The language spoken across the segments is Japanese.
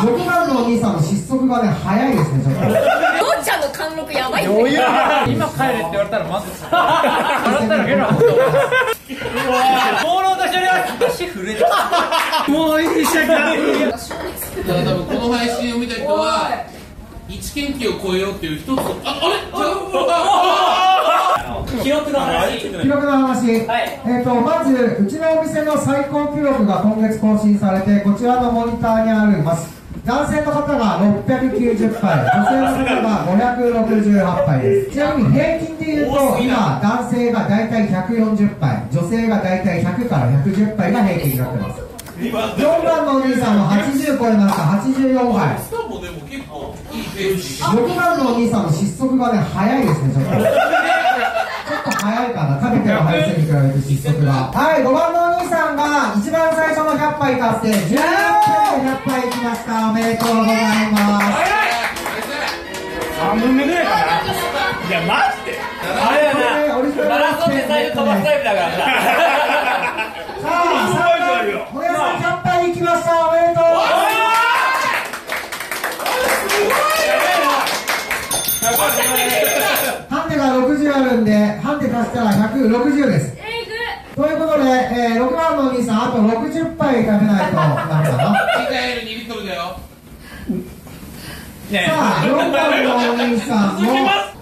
6番のお兄さんの失速がね早いですねちょっと父ちゃんの貫禄やばい余裕今帰れって言われたらまず笑ったらゲラ本当うわ朦朧としております足震えてきもういいから多分この配信を見た人は一研究を超えようっていう一つああれた記録の話。記録の話、はいえっ、とまずうちのお店の最高記録が今月更新されてこちらのモニターにあります男性の方が690杯女性の方が568杯です。ちなみに平均でいうと今男性が大体140杯女性が大体100から110杯が平均になってます。4番のお兄さんの80超えなんか84杯。スタンもでも結構いいペース6番のお兄さんの失速がね早いですねちょっと。ちょっと早いかな。食べてる配数に比べて失速が。はい5番のお兄さんが一番最初の100杯達成。16分で100杯いきましたおめでとうございます。3分目ぐらいかないやマジで。あれやなマラソンで。最初飛ばすタイプだからなさあおやさん100杯いきましたおめで。とうハンデが60あるんで。ハンデ足したら160で。すということで、えー、6番のお兄さんあと60杯食べないとダメだな。2回る2リットルだよ。ねさあ4番のお兄さんも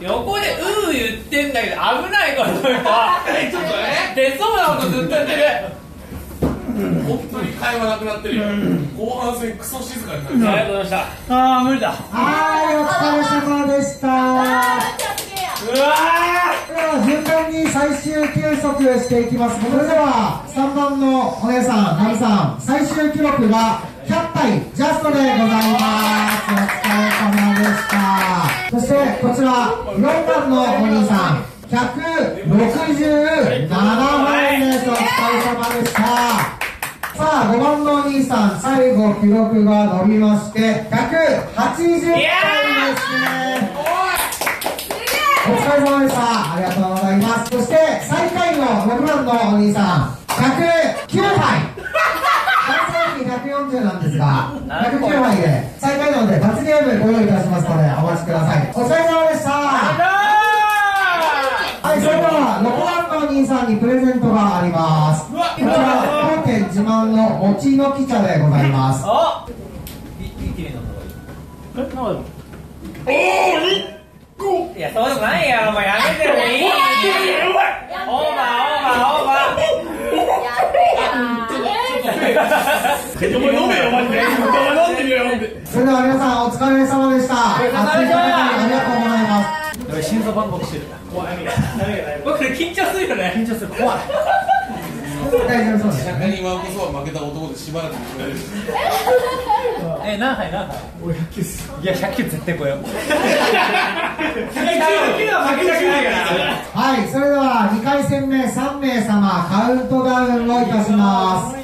横でうー言ってんだけど危ないこの人はちょっとね出そうなことずっと言ってる。本当に会話なくなってるよ。後半戦クソ静かになる。ありがとうございましああ無理だはいお疲れ様でした。たうわでは順番に最終計測していきます。それでは3番のお姉さんナミさん。最終記録が100杯ジャストでございますお疲れ様でしたそしてこちら4番のお兄さん。167杯ですお疲れ様でした。さあ5番のお兄さん最後記録が伸びまして180杯ですね。お疲れ様でした。ありがとうございます。そして、最下位の6番のお兄さん、109杯。男性140なんですが、109杯で、最下位なので、罰ゲームご用意いたしますので、お待ちください。お疲れ様でした。はい、それでは、6番のお兄さんにプレゼントがあります。こちら、当店自慢のもちのき茶でございます。あいいきれいなのがいいえなんかいや、そうでもないやろ、お前やめてもいい。オーバー、オーバー、オーバー。えお前飲めよマジで飲んでみろよ飲んでそれでは皆さん、お疲れ様でした。熱い方にありがとうございますやばい。心臓バクバクしてる怖い僕、緊張するよね。緊張する。怖い。大丈夫そうです。釈迦にわんこそば負けた。男でしばらく言われるえ、何杯何杯俺100球っすいや、100球絶対超えよう。は負けたくないからはい、それでは2回戦目3名様カウントダウンをいたします。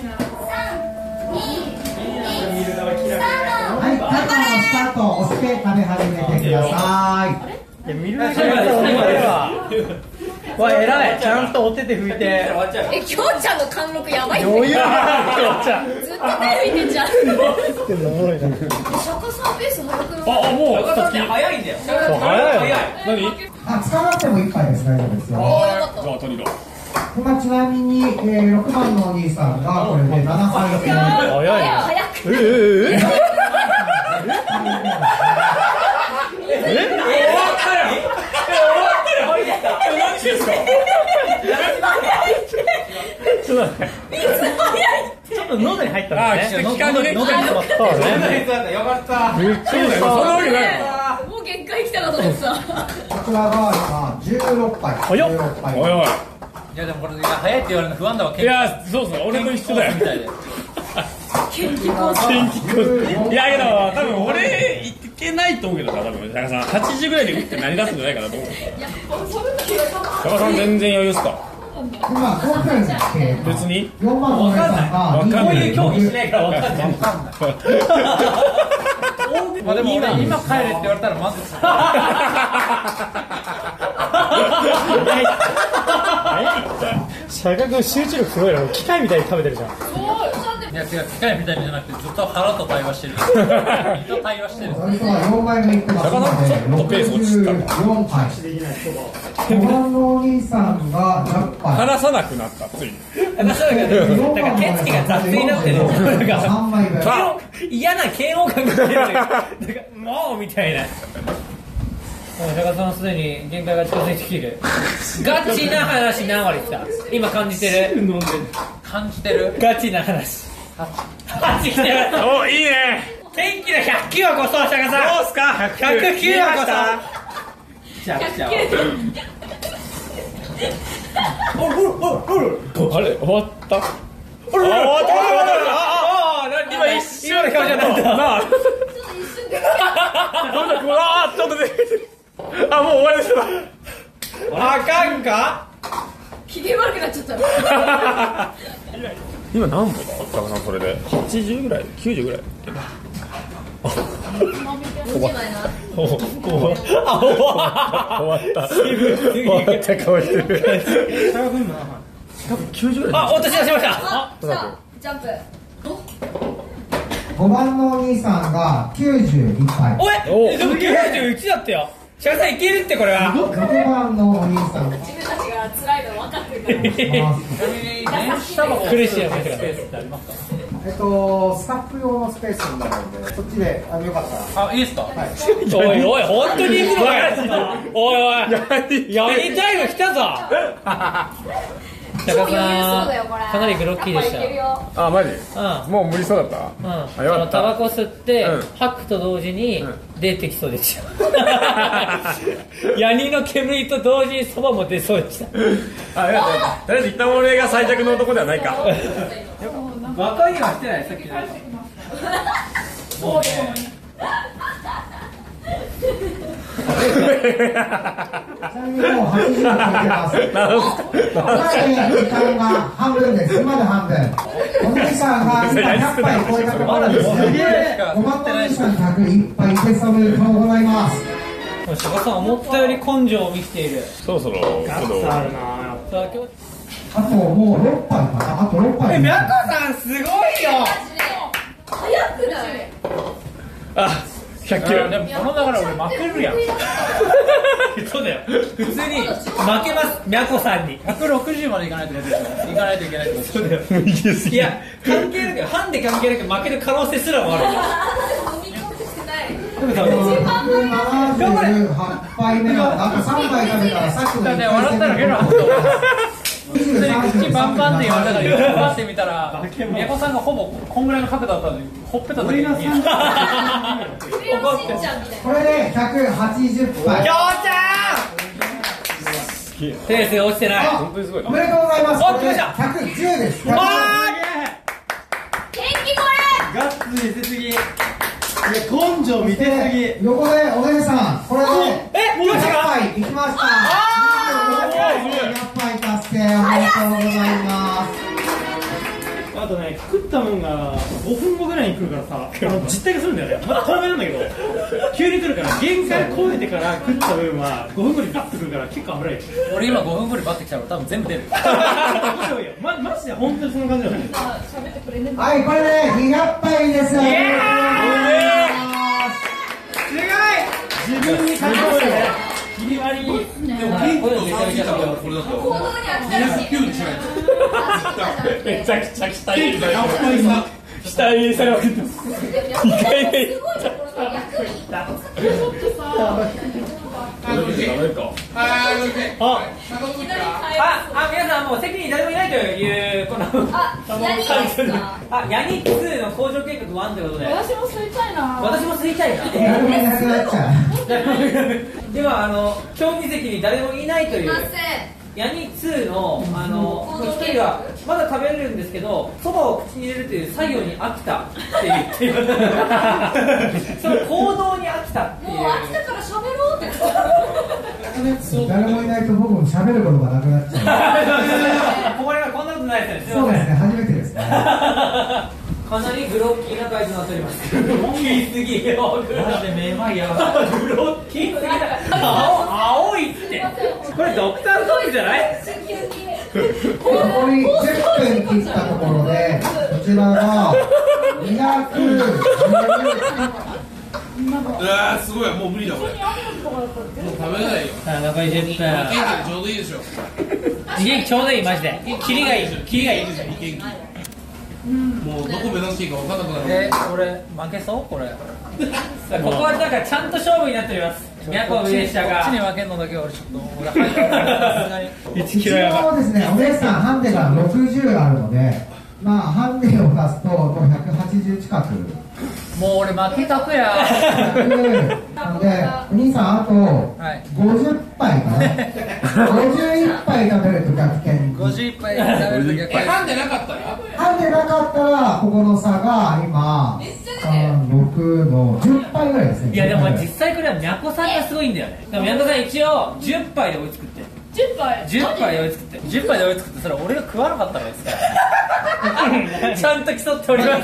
はい、タコのスタートを押して食べ始めてください。わ偉い。ちゃんとお手で拭いて。えきょう。ちゃんの貫禄やばい余裕ずっだちゃん。と手拭いてんじゃん。ってんのおもろいな釈迦さんペース早くない？あもう中田さんって早いんだよ。そう早いよ。何？あ、使わなくても1杯です、大丈夫ですよ。じゃあとにかく今ちなみに、えー、6番のお兄さんがこれで7杯戦。早いな早く。ええええ え、終わったよ。え、終わったよ。入ってた。マジですか？ちょっと待ってちょっと喉に入ったんだねあ期間にね喉に詰まったわねよかった。びっくりしたそんなわけないもう限界来たかと思ってたこちらが今16杯。早っ16杯。おいおいいや、でもこれ、いや早いって言われるの不安だわ。いやそうそう俺と一緒だよみたいで。天気いやけど多分俺いけないと思うけどさ多分中さん8時ぐらいで打って何出すんじゃないかなと思う。中さん全然余裕っすか？今5分経過。別に4番のお姉さんがわかんない。こういう競技しない。から分かんない。まあでも俺今帰れって言われたらまず釈迦君集中力すごいな。機械みたいに食べてるじゃんいやや違う機械みたいじゃなくてずっと腹と対話してる。胃と対話してる。それとは4枚目いってますので、ちょっとペース落ちた64杯。5番のお兄さんが10杯。話さなくなったついに話さなくなってるだからケツキが雑になってる。なんか。3枚目。さ嫌な嫌悪感が出る。もうみたいな。もう高さんすでに限界が近づいてきてる。ガチな話何割来た今感じてる。感じてる？ガチな話。8来てるおいいね。天気の100球をこそ釈迦さんどうすか？100球をこそじゃあじゃあれ？終わった？あ終わった終わった。終わった。ああ今一瞬今の表情なんだなあちょっと一瞬でどんどんうわーちょっと出てるあもう終わりですあかんか？機嫌悪くなっちゃった今何歩だ？高さんそれで。80ぐらい？90ぐらい？40枚なおお終わった。終わった顔してる。90ぐらいあ落とし出しました。あ来たジャンプ5番のお兄さんが91杯。おいおでも91だったよ釈迦さんいけるってこれは。6番のお兄さん。が自分たちが辛いの分かってるから。ます苦しいよねスペースってありますか？えっと、スタッフ用のスペースになるんで、そっちで、あのよかったら。あいいですか？おいおい本当に行くのかよ。おいおい。やりたいの来たぞ 超余裕そうだよこれかなりグロッキーでしたあマジうんもう無理そうだったうん、あよかったのタバコ吸って、うん吐くと同時に出てきそうでした、ヤニの煙と同時にそばも出そうでしたあよかったとりあえず一旦俺が最弱の男ではないかバカにはしてないさっきのもうねなみにもう80を超えてます。さらに時間が半分です。今で半分。お兄さんが今100杯超えたところですね。5番のお兄さん101杯です。おめでとうございます。釈迦さん思ったより根性を見せているそろそろちょっとさあ今日あともう6杯かな。あと6杯。えみゃこさんすごいよ早くないあ100あ球でもこの流れ俺負けるやんそうだよ。普通に負けます。みゃこさんに160までいかないといけないいかないといけないそうだよ。いや関係なくハンデ関係なく負ける可能性すらもある。飲み込んでしてない178杯目が、なんか3杯食べたらさっきのだって笑ったらゲロ吐くと思う普通に口バンバンって言われたから横バンって見たら。宮古さんがほぼこんぐらいの角度だったのにほっぺただけに見えるクレヨンしんちゃんみたいこれで180杯。ちゃんペースが落ちてない本当にすごいおめでとうございます。お来ました。110です。な元気こガッツ見せすぎ。いや根性見せすぎ。横で分後ぐらいに来るからさあの実体がするんだよね。まだ透明なんだけど急に来るから限界超えてから食った分は5分後にガッと来るから結構危ない。よ俺今5分後にバッて来たら多分全部出る。面白いよ。まマジで本当にそんな感じだよね。はい、これで200杯です。おめでとうござい。自分に感動してね切り割り。でもピンクと3時だからこれだと行動に飽きたらしい209にしないとめちゃくちゃ期待クが100杯差期待されまくってすごいねこの役にあの時ダメか。あ皆さんもう席に誰もいないというこのあヤニですかあ、ヤニ2の工場計画1ということで。私も吸いたいな。私も吸いたいな。誰もいなくな。っちゃう。ではあの競技席に誰もいないという。すいません。ヤニ2のあの一人がまだ食べれるんですけどそばを口に入れるという作業に飽きたって言っている その行動に飽きたっていうもう飽きたから喋ろうって誰もいないと僕も喋ることがなくなっちゃ ここにはこんなことないですう。ねそうですね、初めてですね。かなりグロッキーな回となっております。グロッキーすぎよ。マジでめまいやばい。グロッキーすぎだ。青青いって。これドクターストーンじゃない？残り10分切ったところで、こちらが212うわーすごいもう無理だこれ。もう食べないよ。さあ残り10元気でちょうどいいでしょ分元気ちょうどいいマジでキリがいい。キリがいい元気もうどこ目指していいか分かんなくなる。え俺負けそう？これ。ここはだからちゃんと勝負になっておりますこっちに負けんのだけは俺ちょっと一応ですね、お姉さんハンデが60ある。ので、まあハンデを足すともう180近く。もう俺負けたくやなので、お兄さんあとはい50杯かな。51杯食べると逆転。51杯食べると逆えハンデなかったらハンデなかったら、ここの差が今、3、6の10杯ぐらいですね。いやでも10杯実際これは都さんがすごいんだよね。でも都さん一応10杯で追いつくって。10杯？10杯で追いつくって。10杯で追いつくってそれ俺が食わなかったらですか。ら ちゃんと競っております。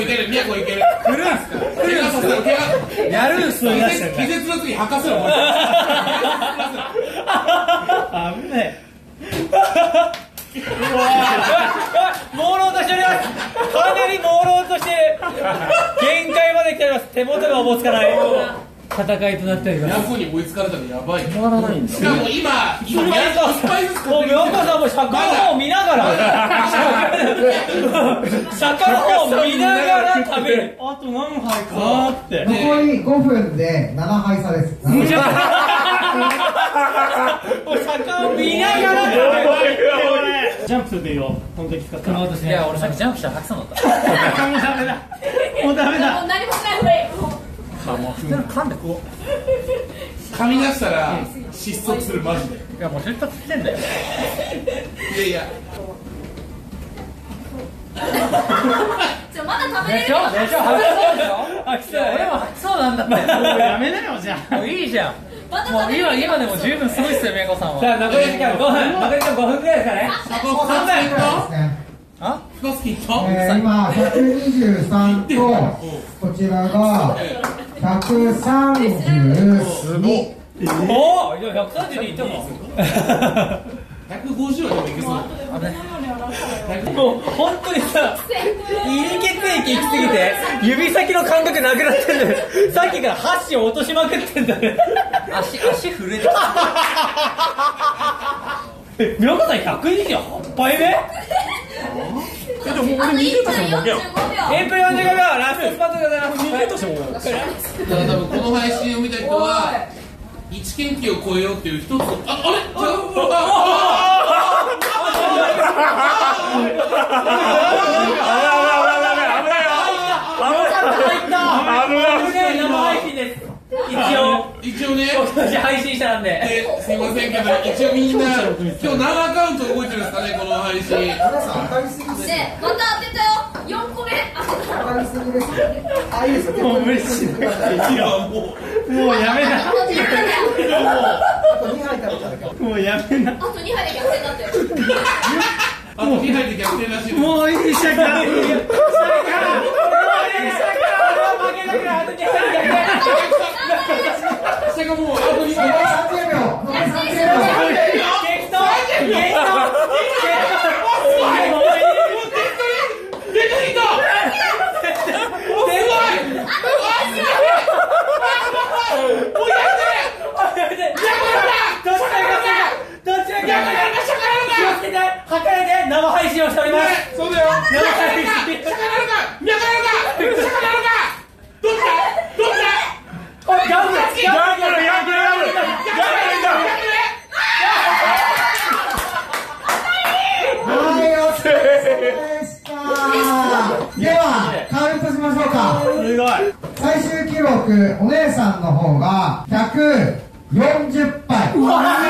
いける宮古いける。来るんすか怪我させろ怪我やるんすよ。気絶の時吐かせろこれ 危ね朦朧としております。かなり朦朧として限界まで来ております。手元がおぼつかない。戦いとなっております。宮古に追いつかれたらやばい。終わらないんだしかも今今宮古一杯ずつもうさんも釈迦の方を見ながら 釈迦の方を見ながら食べる。えあと何杯かって。残り5分で7杯差です。もう釈迦を見ながら食べるジャンプするでいいよ。本当にきつかったいや俺さっきジャンプしたら吐きそうになった。もうダメだ。もうダメだ。もう何もしない方がいいもうあもう普通に噛んでこ 噛み出したら失速するマジで。ういやもう出発してんだよ。いやいや。じゃあまだ食べれる？でしょでしょ吐きそうでしょ吐きそう俺も吐きそうなんだ。っ てもうやめなよじゃあ。もういいじゃんもう今今でも十分すごいっすよ宮古さんは。さあ残り時間5分。残り時間5分ぐらいですかね。そこ2つ切ったね。あ2つ切ったえー、今123とこちらが132おお132いっても150はでもいけそう。もう本当にさ胃に血液行きすぎて指先の感覚なくなってんだよさっきから箸を落としまくってんだね足足震えてきた。え宮川さん128杯目？あと1分45秒。1分45秒ラストスパートでございます。逃げとしてもだから多分この配信を見た人は一研究を超えようっていう一つああれ？ちょ入った危ない危ない生配信です一応一応ね。僕たち配信者なんで。ですいませんけど一応みんな今日何アカウント動いてるんですかねこの配信。皆さん当たりすぎですでまた当てたよ。4個目。当てた当たりすぎですよあいいですよ。もう無理しない。いやもうもうやめな。あと2杯だよあと2杯食べただけもうやめな。あと2杯で逆転だってあと2杯で逆転らしいもういいシャカ下がもうあと2杯30秒残り30秒出てきたおすごいもうやどっちが逆だ気をつけて測れて生配信をしておりますそうだよ生配信シャカなのか宮川なのかシャカなのかどっちだどっちだおいガムガムガムギャンブルギャンブルギャンブルギャンブルはい、お疲れ様最終記録、お姉さんの方が140杯。やば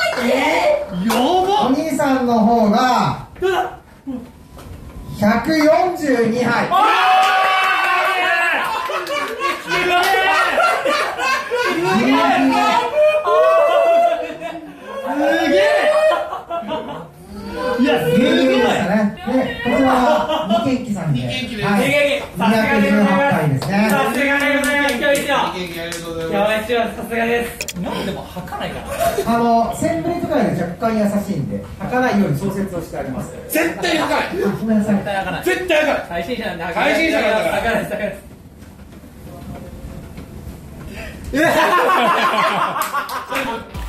いってお兄さんの方が142杯。すギリギリでごいしたね。で、こちらは二元気さんで。二元気ですはい。さすがです。飲んでも吐かないからあのセンブリとかより若干優しいんで吐かないように調節をしてあります。絶対吐かない。あごめんなさい。絶対吐かない。絶対吐かない配信者なんで配信者なんだから吐かない。吐かないこ